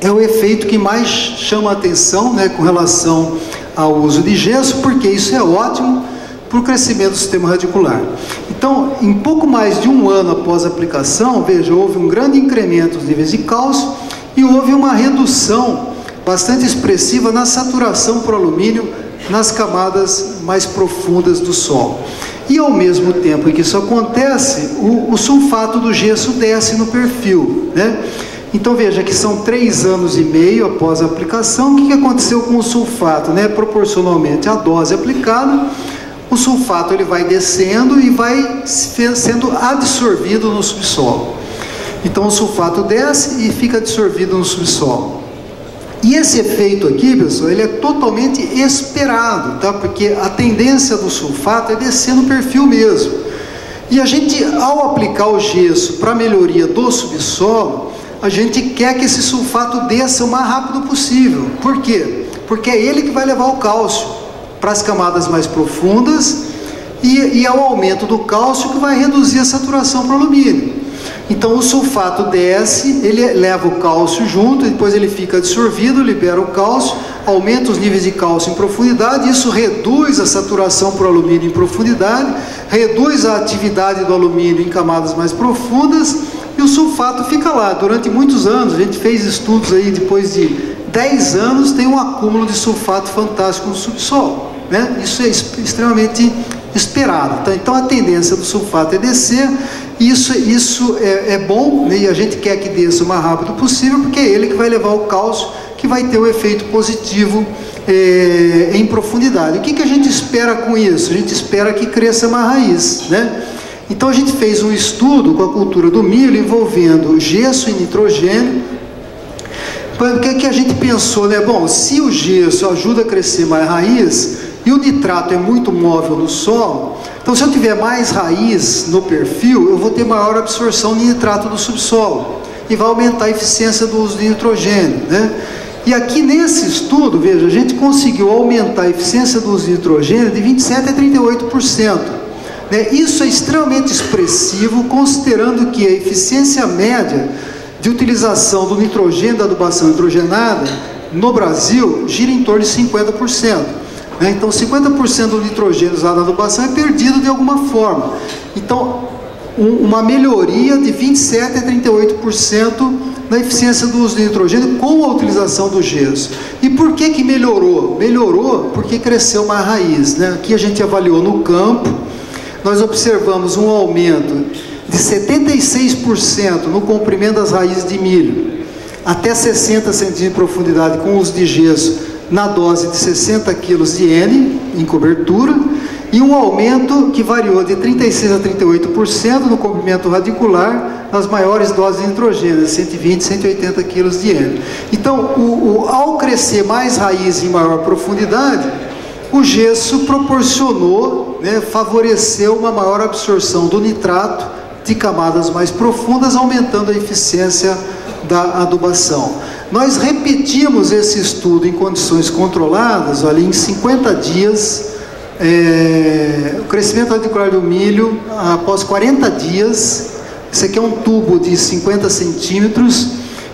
é o efeito que mais chama a atenção né, com relação ao uso de gesso, porque isso é ótimo para o crescimento do sistema radicular. Então, em pouco mais de um ano após a aplicação, veja, houve um grande incremento dos níveis de cálcio e houve uma redução bastante expressiva na saturação por alumínio nas camadas mais profundas do solo. E ao mesmo tempo em que isso acontece, o, o sulfato do gesso desce no perfil, né? Então veja que são três anos e meio após a aplicação. O que aconteceu com o sulfato? Né? Proporcionalmente à dose aplicada, o sulfato ele vai descendo e vai sendo absorvido no subsolo. Então o sulfato desce e fica absorvido no subsolo. E esse efeito aqui, pessoal, ele é totalmente esperado, tá? Porque a tendência do sulfato é descer no perfil mesmo. E a gente, ao aplicar o gesso para melhoria do subsolo, a gente quer que esse sulfato desça o mais rápido possível. Por quê? Porque é ele que vai levar o cálcio para as camadas mais profundas e, e ao aumento do cálcio que vai reduzir a saturação para o alumínio. Então o sulfato desce, ele leva o cálcio junto, depois ele fica absorvido, libera o cálcio, aumenta os níveis de cálcio em profundidade, isso reduz a saturação para o alumínio em profundidade, reduz a atividade do alumínio em camadas mais profundas e o sulfato fica lá durante muitos anos. A gente fez estudos aí depois de 10 anos tem um acúmulo de sulfato fantástico no subsolo. Né? Isso é extremamente esperado. Tá? Então a tendência do sulfato é descer, isso, isso é, é bom né? e a gente quer que desça o mais rápido possível, porque é ele que vai levar o cálcio, que vai ter o um efeito positivo é, em profundidade. O que, que a gente espera com isso? A gente espera que cresça uma raiz. Né? Então a gente fez um estudo com a cultura do milho envolvendo gesso e nitrogênio o que, que a gente pensou, né? Bom, se o gesso ajuda a crescer mais raiz e o nitrato é muito móvel no solo, então se eu tiver mais raiz no perfil, eu vou ter maior absorção de nitrato do subsolo e vai aumentar a eficiência do uso de nitrogênio, né? E aqui nesse estudo, veja, a gente conseguiu aumentar a eficiência do uso de nitrogênio de 27 a 38%. Né? Isso é extremamente expressivo, considerando que a eficiência média de utilização do nitrogênio da adubação nitrogenada no Brasil gira em torno de 50%. Né? Então, 50% do nitrogênio usado na adubação é perdido de alguma forma. Então, um, uma melhoria de 27% a 38% na eficiência do uso de nitrogênio com a utilização do gesso. E por que, que melhorou? Melhorou porque cresceu uma raiz. Né? Aqui a gente avaliou no campo, nós observamos um aumento de 76% no comprimento das raízes de milho, até 60 centímetros de profundidade com uso de gesso na dose de 60 kg de N em cobertura, e um aumento que variou de 36 a 38% no comprimento radicular nas maiores doses de nitrogênio, 120 180 kg de N. Então, o, o, ao crescer mais raiz em maior profundidade, o gesso proporcionou, né, favoreceu uma maior absorção do nitrato de camadas mais profundas, aumentando a eficiência da adubação. Nós repetimos esse estudo em condições controladas, olha, em 50 dias, é, o crescimento radicular do milho, após 40 dias, esse aqui é um tubo de 50 centímetros,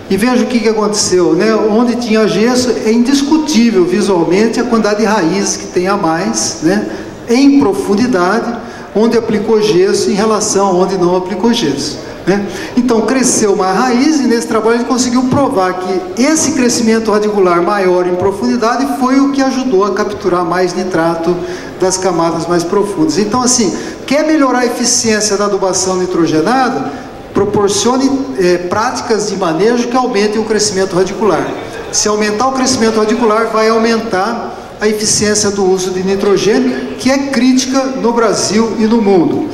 e veja o que, que aconteceu, né? onde tinha gesso, é indiscutível visualmente a quantidade de raízes que tem a mais, né? em profundidade, onde aplicou gesso em relação a onde não aplicou gesso. Né? Então cresceu uma raiz e nesse trabalho a gente conseguiu provar que esse crescimento radicular maior em profundidade foi o que ajudou a capturar mais nitrato das camadas mais profundas. Então assim, quer melhorar a eficiência da adubação nitrogenada? Proporcione é, práticas de manejo que aumentem o crescimento radicular. Se aumentar o crescimento radicular, vai aumentar a eficiência do uso de nitrogênio, que é crítica no Brasil e no mundo.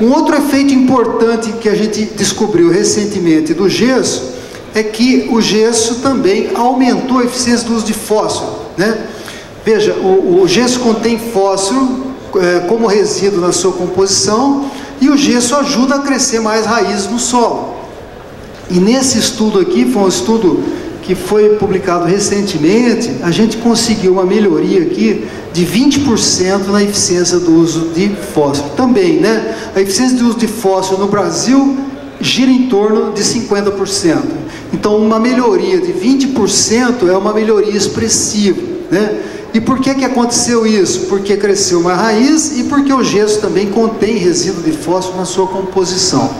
Um outro efeito importante que a gente descobriu recentemente do gesso é que o gesso também aumentou a eficiência do uso de fósforo. Né? Veja, o, o gesso contém fósforo é, como resíduo na sua composição e o gesso ajuda a crescer mais raízes no solo. E nesse estudo aqui, foi um estudo que foi publicado recentemente, a gente conseguiu uma melhoria aqui de 20% na eficiência do uso de fósforo. Também, né? A eficiência do uso de fósforo no Brasil gira em torno de 50%. Então, uma melhoria de 20% é uma melhoria expressiva, né? E por que, que aconteceu isso? Porque cresceu uma raiz e porque o gesso também contém resíduo de fósforo na sua composição.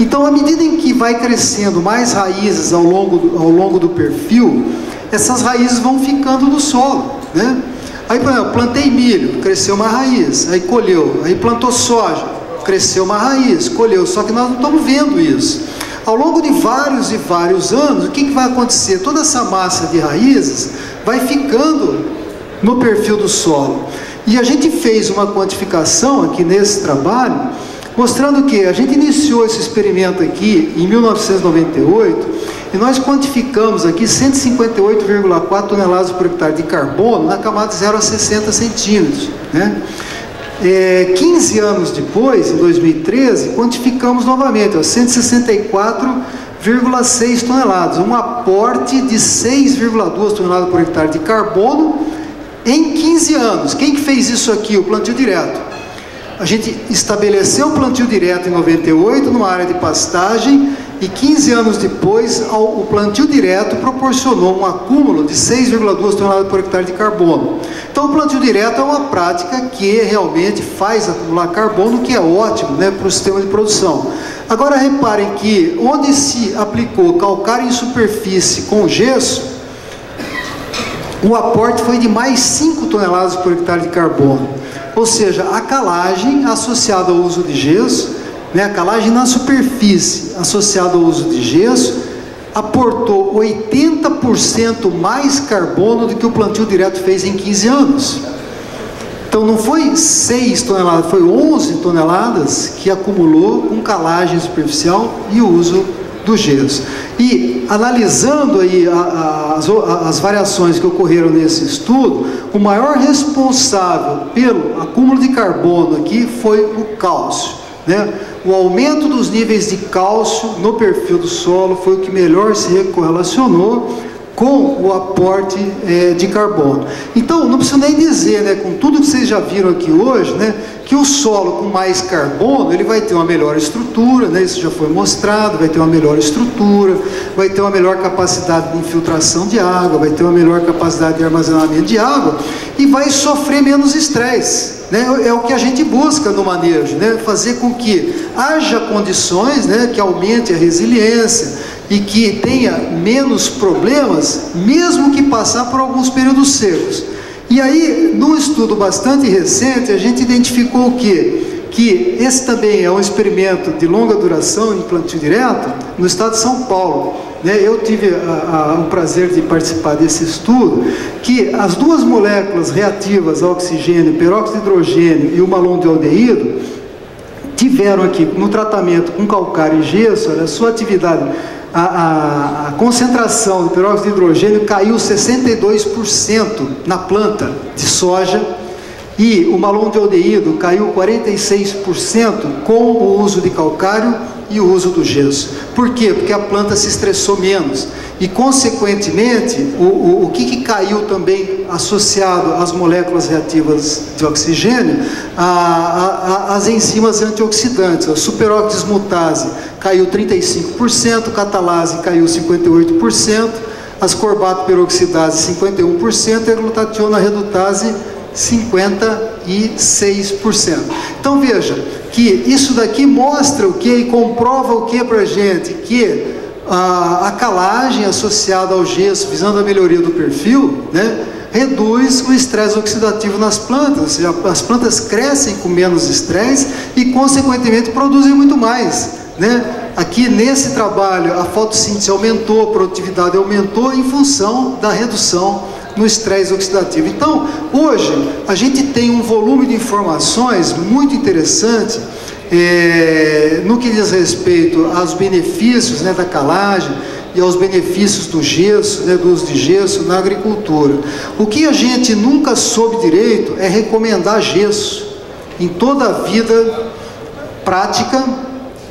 Então, à medida em que vai crescendo mais raízes ao longo do, ao longo do perfil, essas raízes vão ficando no solo. Né? Aí, por exemplo, plantei milho, cresceu uma raiz, aí colheu. Aí plantou soja, cresceu uma raiz, colheu. Só que nós não estamos vendo isso. Ao longo de vários e vários anos, o que, que vai acontecer? Toda essa massa de raízes vai ficando no perfil do solo. E a gente fez uma quantificação aqui nesse trabalho, mostrando que a gente iniciou esse experimento aqui em 1998 e nós quantificamos aqui 158,4 toneladas por hectare de carbono na camada de 0 a 60 centímetros. Né? É, 15 anos depois, em 2013, quantificamos novamente, 164,6 toneladas, um aporte de 6,2 toneladas por hectare de carbono em 15 anos. Quem que fez isso aqui? O plantio direto. A gente estabeleceu o plantio direto em 98 numa área de pastagem e 15 anos depois o plantio direto proporcionou um acúmulo de 6,2 toneladas por hectare de carbono. Então o plantio direto é uma prática que realmente faz acumular carbono, que é ótimo né, para o sistema de produção. Agora reparem que onde se aplicou calcário em superfície com gesso, o aporte foi de mais 5 toneladas por hectare de carbono. Ou seja, a calagem associada ao uso de gesso, né, a calagem na superfície associada ao uso de gesso, aportou 80% mais carbono do que o plantio direto fez em 15 anos. Então não foi 6 toneladas, foi 11 toneladas que acumulou com calagem superficial e uso do gesso. E analisando aí as, as variações que ocorreram nesse estudo, o maior responsável pelo acúmulo de carbono aqui foi o cálcio. Né? O aumento dos níveis de cálcio no perfil do solo foi o que melhor se correlacionou com o aporte é, de carbono. Então, não preciso nem dizer, né, com tudo que vocês já viram aqui hoje, né, que o solo com mais carbono, ele vai ter uma melhor estrutura, né, isso já foi mostrado, vai ter uma melhor estrutura, vai ter uma melhor capacidade de infiltração de água, vai ter uma melhor capacidade de armazenamento de água e vai sofrer menos estresse. Né? É o que a gente busca no manejo, né? fazer com que haja condições né, que aumente a resiliência, e que tenha menos problemas, mesmo que passar por alguns períodos secos. E aí, num estudo bastante recente, a gente identificou o quê? Que esse também é um experimento de longa duração em plantio direto no estado de São Paulo. Né? Eu tive a, a, o prazer de participar desse estudo, que as duas moléculas reativas ao oxigênio, peróxido de hidrogênio e o malondialdeído, tiveram aqui no tratamento com calcário e gesso, a sua atividade a, a, a concentração de peróxido de hidrogênio caiu 62% na planta de soja e o malondialdeído caiu 46% com o uso de calcário e o uso do gesso. Por quê? Porque a planta se estressou menos. E, consequentemente, o, o, o que, que, caiu também associado às moléculas reativas de oxigênio? A, a, a, as enzimas antioxidantes. A superoxidismutase caiu 35%, catalase caiu 58%, ascorbato peroxidase 51% e a glutationa redutase 56%. Então veja que isso daqui mostra o que e comprova o que para a gente? Que a, a calagem associada ao gesso, visando a melhoria do perfil, né, reduz o estresse oxidativo nas plantas, ou seja, as plantas crescem com menos estresse e, consequentemente, produzem muito mais. Né? Aqui nesse trabalho, a fotossíntese aumentou, a produtividade aumentou em função da redução no estresse oxidativo. Então, hoje, a gente tem um volume de informações muito interessante é, no que diz respeito aos benefícios né, da calagem e aos benefícios do gesso, né, do uso de gesso na agricultura. O que a gente nunca soube direito é recomendar gesso. Em toda a vida prática,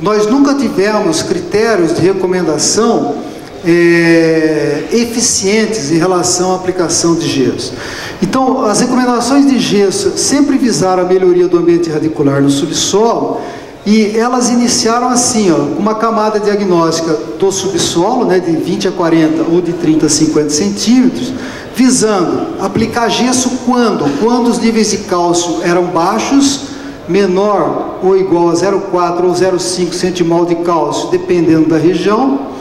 nós nunca tivemos critérios de recomendação é, eficientes em relação à aplicação de gesso. Então, as recomendações de gesso sempre visaram a melhoria do ambiente radicular no subsolo e elas iniciaram assim, ó, uma camada diagnóstica do subsolo, né, de 20 a 40 ou de 30 a 50 centímetros, visando aplicar gesso quando? Quando os níveis de cálcio eram baixos, menor ou igual a 0,4 ou 0,5 centimol de cálcio, dependendo da região,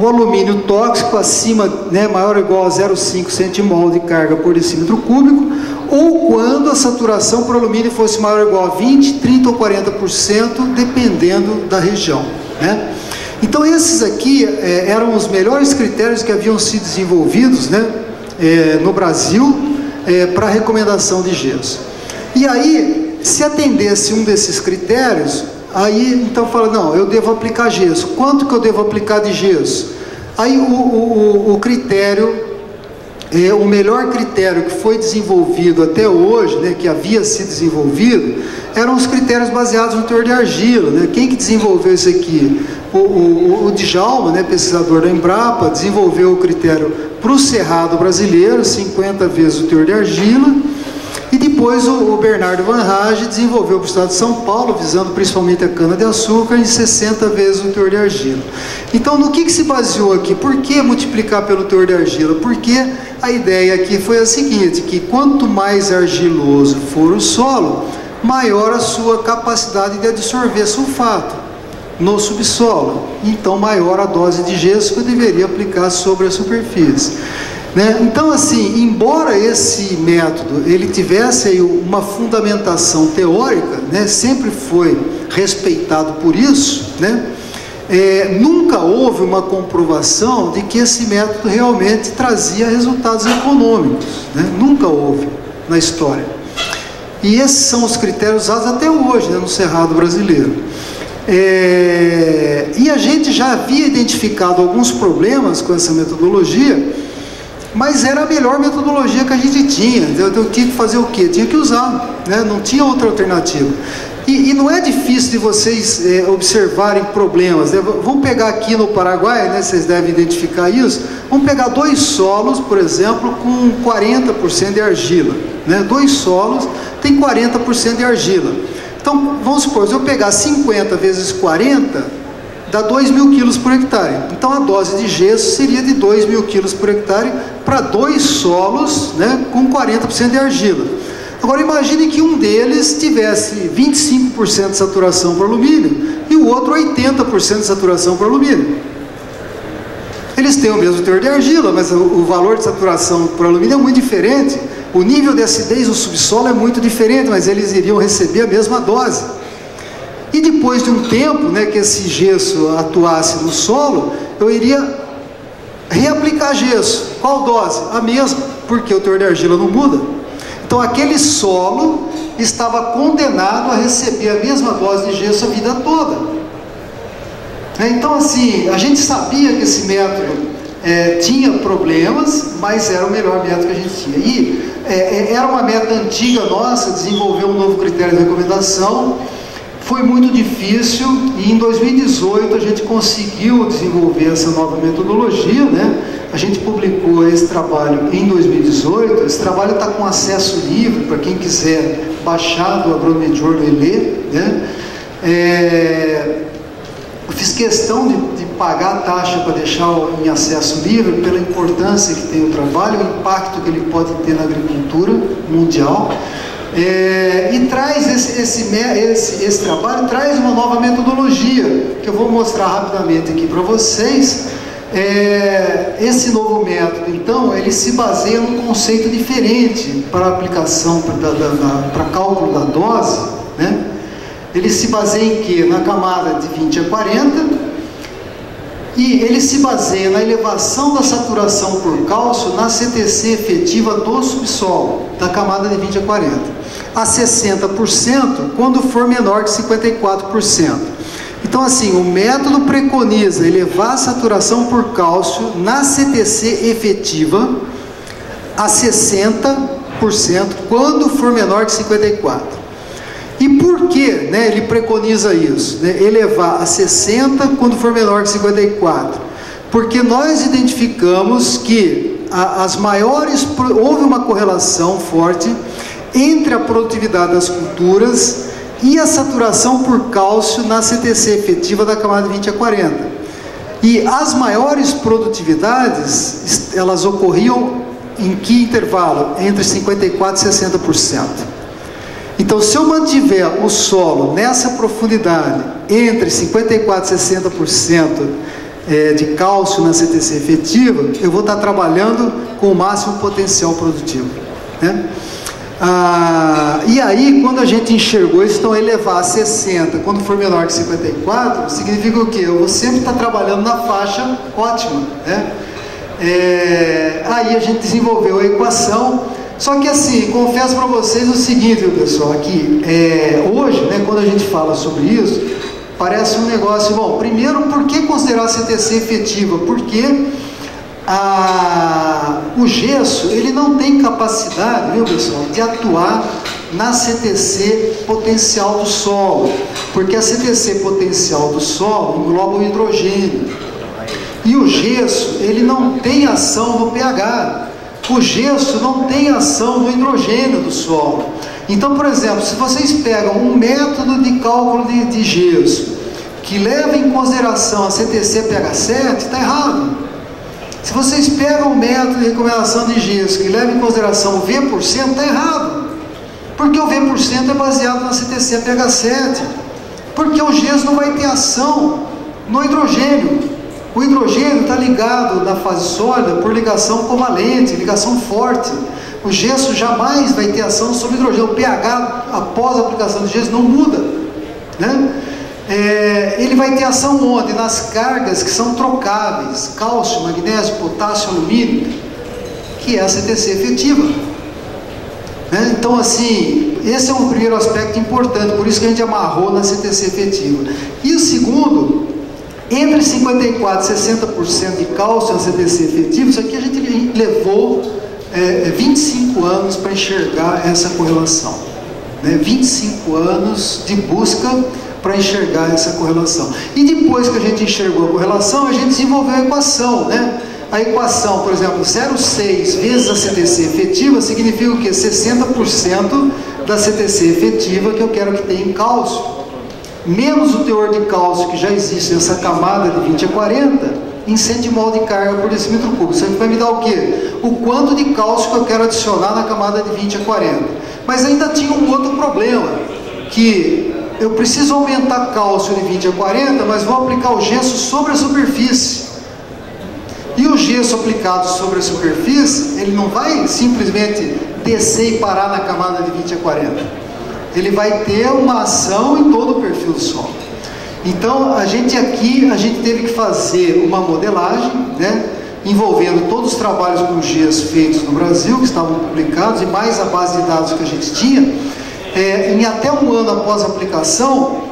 o alumínio tóxico acima, né, maior ou igual a 0,5 centimol de carga por decímetro cúbico, ou quando a saturação por alumínio fosse maior ou igual a 20, 30 ou 40%, dependendo da região. Né? Então esses aqui é, eram os melhores critérios que haviam sido desenvolvidos né, é, no Brasil é, para recomendação de gesso. E aí, se atendesse um desses critérios, aí então fala, não, eu devo aplicar gesso. Quanto que eu devo aplicar de gesso? Aí o, o, o critério é, o melhor critério que foi desenvolvido até hoje, né, que havia sido desenvolvido, eram os critérios baseados no teor de argila. Né? Quem que desenvolveu isso aqui? O, o, o Djalma, né, pesquisador da Embrapa, desenvolveu o critério para o cerrado brasileiro, 50 vezes o teor de argila, depois o, o Bernardo Van Rage desenvolveu para o estado de São Paulo, visando principalmente a cana-de-açúcar, em 60 vezes o teor de argila. Então, no que, que se baseou aqui? Por que multiplicar pelo teor de argila? Porque a ideia aqui foi a seguinte, que quanto mais argiloso for o solo, maior a sua capacidade de absorver sulfato no subsolo. Então, maior a dose de gesso que eu deveria aplicar sobre a superfície. Né? Então, assim, embora esse método ele tivesse uma fundamentação teórica, né? sempre foi respeitado por isso, né? É, nunca houve uma comprovação de que esse método realmente trazia resultados econômicos. Né? Nunca houve na história. E esses são os critérios usados até hoje né, no Cerrado brasileiro. É, e a gente já havia identificado alguns problemas com essa metodologia mas era a melhor metodologia que a gente tinha. Eu, eu tinha que fazer o quê? Tinha que usar, né? não tinha outra alternativa. E, e não é difícil de vocês é, observarem problemas. Né? Vamos pegar aqui no Paraguai, né? vocês devem identificar isso. Vamos pegar dois solos, por exemplo, com 40% de argila. Né? Dois solos tem 40% de argila. Então, vamos supor, se eu pegar 50 vezes 40, dá 2 mil quilos por hectare. Então a dose de gesso seria de 2 mil quilos por hectare para dois solos né, com 40% de argila. Agora imagine que um deles tivesse 25% de saturação por alumínio e o outro 80% de saturação por alumínio. Eles têm o mesmo teor de argila, mas o, valor de saturação por alumínio é muito diferente. O nível de acidez no subsolo é muito diferente, mas eles iriam receber a mesma dose. E depois de um tempo né, que esse gesso atuasse no solo, eu iria reaplicar gesso. Qual dose? A mesma, porque o teor de argila não muda. Então aquele solo estava condenado a receber a mesma dose de gesso a vida toda. Né, então assim, a gente sabia que esse método é, tinha problemas, mas era o melhor método que a gente tinha. E é, é era uma meta antiga nossa, desenvolver um novo critério de recomendação, foi muito difícil e em 2018 a gente conseguiu desenvolver essa nova metodologia, né? A gente publicou esse trabalho em 2018. Esse trabalho está com acesso livre para quem quiser baixar do Agronomy Journal e ler, né? É, eu fiz questão de, de pagar a taxa para deixar em acesso livre pela importância que tem o trabalho, o impacto que ele pode ter na agricultura mundial. É, e traz esse, esse, esse, esse trabalho, traz uma nova metodologia, que eu vou mostrar rapidamente aqui para vocês. É, esse novo método, então, ele se baseia num conceito diferente para aplicação, para cálculo da dose. Né? Ele se baseia em que? Na camada de 20 a 40, e ele se baseia na elevação da saturação por cálcio na CTC efetiva do subsolo, da camada de 20 a 40, a 60% quando for menor que 54%. Então, assim, o método preconiza elevar a saturação por cálcio na CTC efetiva a 60% quando for menor que 54%. E por que né, ele preconiza isso? Né, elevar a 60 quando for menor que 54. Porque nós identificamos que a, as maiores. houve uma correlação forte entre a produtividade das culturas e a saturação por cálcio na CTC efetiva da camada 20 a 40. E as maiores produtividades, elas ocorriam em que intervalo? Entre 54% e 60%. Então, se eu mantiver o solo nessa profundidade, entre 54% e 60% é, de cálcio na CTC efetiva, eu vou estar trabalhando com o máximo potencial produtivo. Né? Ah, e aí, quando a gente enxergou então elevar a 60, quando for menor que 54, significa o quê? Eu vou sempre estar trabalhando na faixa ótima. Né? É, aí a gente desenvolveu a equação Só que assim, confesso para vocês o seguinte, pessoal, que é, hoje, né, quando a gente fala sobre isso, parece um negócio, bom, primeiro, por que considerar a CTC efetiva? Porque a, o gesso, ele não tem capacidade, viu pessoal, de atuar na CTC potencial do solo, porque a CTC potencial do solo engloba o hidrogênio. E o gesso, ele não tem ação no pH. O gesso não tem ação no hidrogênio do solo. Então, por exemplo, se vocês pegam um método de cálculo de, de gesso que leva em consideração a CTC pH7, está errado. Se vocês pegam um método de recomendação de gesso que leva em consideração o V%, está errado. Porque o V% é baseado na CTC pH7. Porque o gesso não vai ter ação no hidrogênio. O hidrogênio está ligado na fase sólida por ligação covalente, ligação forte. O gesso jamais vai ter ação sobre o hidrogênio. O pH após a aplicação de gesso não muda. Né? É, ele vai ter ação onde? Nas cargas que são trocáveis, cálcio, magnésio, potássio, alumínio, que é a CTC efetiva. Né? Então, assim, esse é um primeiro aspecto importante, por isso que a gente amarrou na CTC efetiva. E o segundo, entre 54% e 60% de cálcio na CTC efetiva, isso aqui a gente levou é, 25 anos para enxergar essa correlação. Né? 25 anos de busca para enxergar essa correlação. E depois que a gente enxergou a correlação, a gente desenvolveu a equação, né? A equação, por exemplo, 0,6 vezes a CTC efetiva significa o quê? 60% da CTC efetiva que eu quero que tenha em cálcio. Menos o teor de cálcio que já existe nessa camada de 20 a 40, em centimol de carga por decímetro cúbico. Isso vai me dar o quê? O quanto de cálcio que eu quero adicionar na camada de 20 a 40. Mas ainda tinha um outro problema, que eu preciso aumentar cálcio de 20 a 40, mas vou aplicar o gesso sobre a superfície. E o gesso aplicado sobre a superfície, ele não vai simplesmente descer e parar na camada de 20 a 40. Ele vai ter uma ação em todo o perfil do solo. Então, a gente aqui, a gente teve que fazer uma modelagem, né, envolvendo todos os trabalhos com gesso feitos no Brasil, que estavam publicados, e mais a base de dados que a gente tinha, é, em até um ano após a aplicação,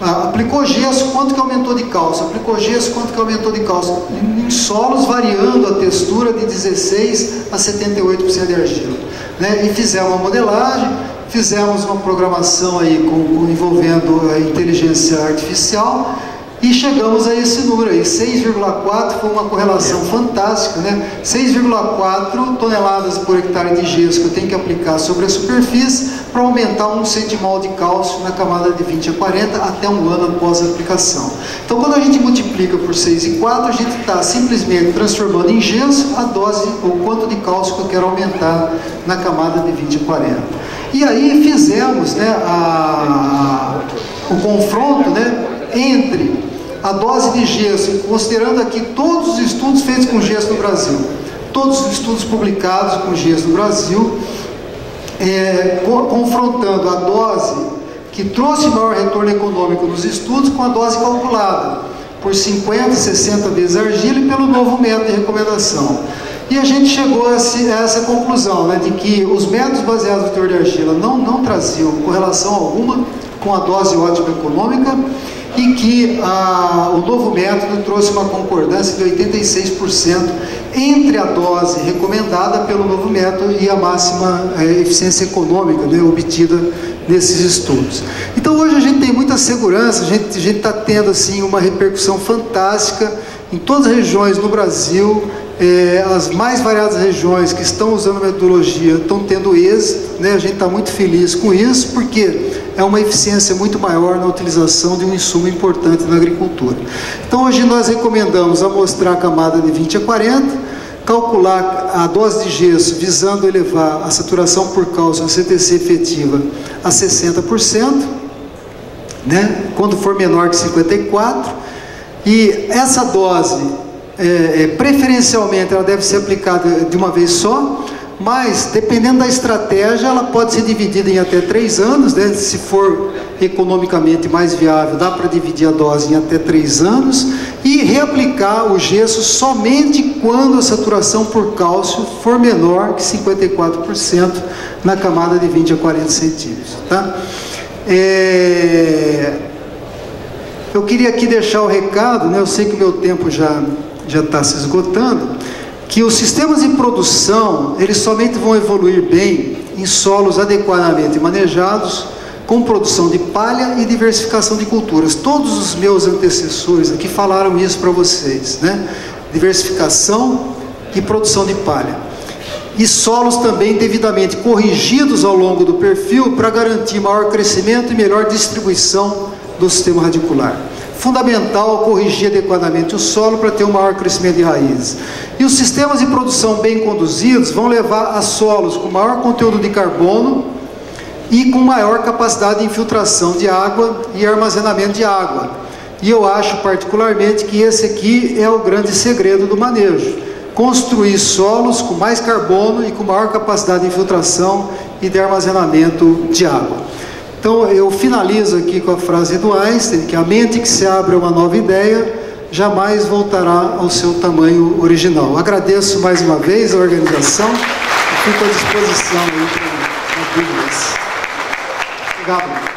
aplicou gesso, quanto que aumentou de cálcio? Aplicou gesso, quanto que aumentou de cálcio? Em, em solos variando a textura de 16 a 78% de argila. Né? E fizemos uma modelagem, fizemos uma programação aí com, envolvendo a inteligência artificial e chegamos a esse número aí, 6,4 foi uma correlação fantástica, né? 6,4 toneladas por hectare de gesso que eu tenho que aplicar sobre a superfície para aumentar um centimol de cálcio na camada de 20 a 40 até um ano após a aplicação. Então quando a gente multiplica por 6 e 4, a gente está simplesmente transformando em gesso a dose ou quanto de cálcio que eu quero aumentar na camada de 20 a 40. E aí fizemos né, a, o confronto né, entre a dose de gesso, considerando aqui todos os estudos feitos com gesso no Brasil, todos os estudos publicados com gesso no Brasil, é, confrontando a dose que trouxe maior retorno econômico nos estudos com a dose calculada, por 50, 60 vezes argila e pelo novo método de recomendação. E a gente chegou a, essa conclusão, né, de que os métodos baseados no teor de argila não, não traziam correlação alguma com a dose ótima econômica e que ah, o novo método trouxe uma concordância de 86% entre a dose recomendada pelo novo método e a máxima eh, eficiência econômica né, obtida nesses estudos. Então hoje a gente tem muita segurança, a gente está tendo assim uma repercussão fantástica em todas as regiões no Brasil, é, as mais variadas regiões que estão usando metodologia estão tendo êxito, né? a gente está muito feliz com isso, porque é uma eficiência muito maior na utilização de um insumo importante na agricultura. Então hoje nós recomendamos amostrar a camada de 20 a 40, calcular a dose de gesso visando elevar a saturação por cálcio na CTC efetiva a 60%, né? quando for menor que 54%, e essa dose, é, é, preferencialmente, ela deve ser aplicada de uma vez só, mas dependendo da estratégia, ela pode ser dividida em até três anos, né? se for economicamente mais viável, dá para dividir a dose em até três anos e reaplicar o gesso somente quando a saturação por cálcio for menor que 54% na camada de 20 a 40 centímetros. Tá? É... Eu queria aqui deixar o recado, né? eu sei que o meu tempo já já está se esgotando, que os sistemas de produção, eles somente vão evoluir bem em solos adequadamente manejados, com produção de palha e diversificação de culturas. Todos os meus antecessores aqui falaram isso para vocês, né? Diversificação e produção de palha. E solos também devidamente corrigidos ao longo do perfil para garantir maior crescimento e melhor distribuição do sistema radicular fundamental corrigir adequadamente o solo para ter um maior crescimento de raízes. E os sistemas de produção bem conduzidos vão levar a solos com maior conteúdo de carbono e com maior capacidade de infiltração de água e armazenamento de água. E eu acho particularmente que esse aqui é o grande segredo do manejo. Construir solos com mais carbono e com maior capacidade de infiltração e de armazenamento de água. Então eu finalizo aqui com a frase do Einstein, que a mente que se abre a uma nova ideia jamais voltará ao seu tamanho original. Agradeço mais uma vez a organização e fico à disposição aí para dúvidas. Obrigado.